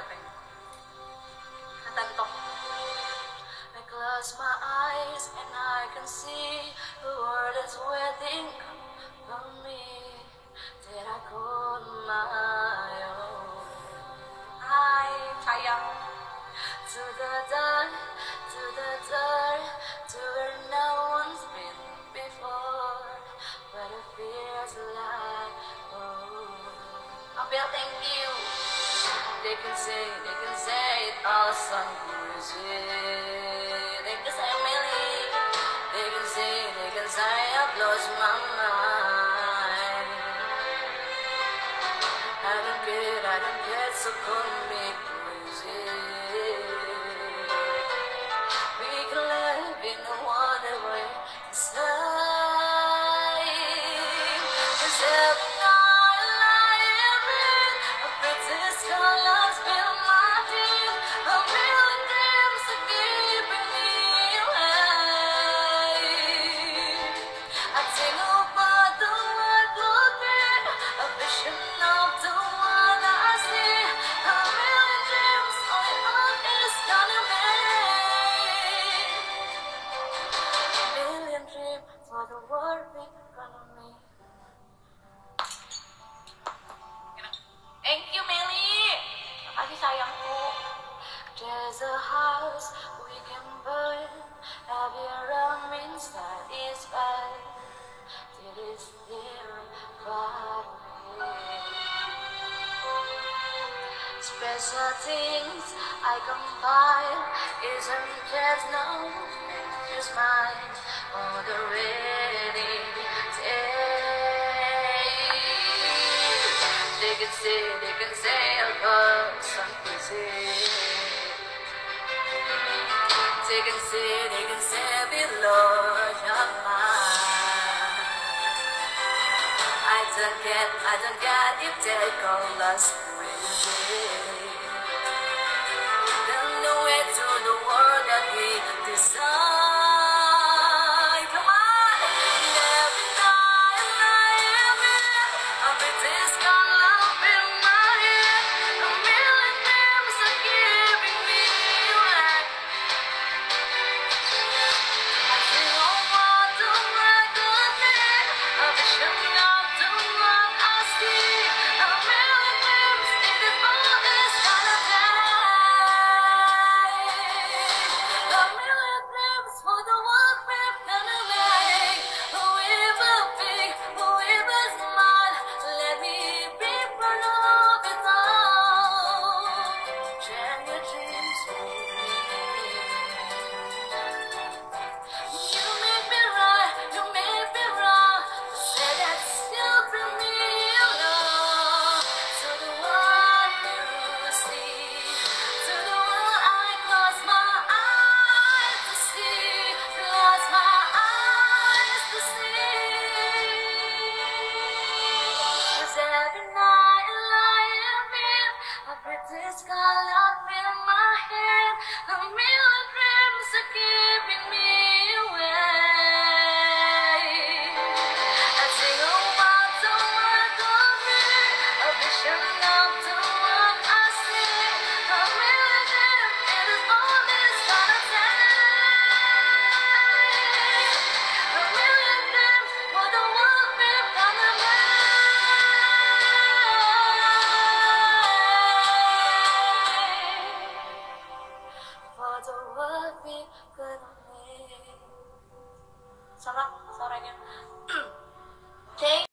gabi. Kanta. I close my eyes and I can see the world is waiting for me. Did I call my own? Hi, Kaya. To the dark, to the dark, to where no one's been before. But it feels like, oh, I feel thank you. They can say, they can say it all some. They can say Millie. They can say, they can say I blows my mind. I don't get, I don't get so cold me crazy. For the world make. Thank you, sayangku. There's a house we can burn. Happy around means satisfied. It is there. Special things I combine isn't just no, just mine They can say, they can say, about some crazy. They can say, they can say, below your mind. I don't get, I don't get if they call us crazy. I love in my head. a million Sama suaranya.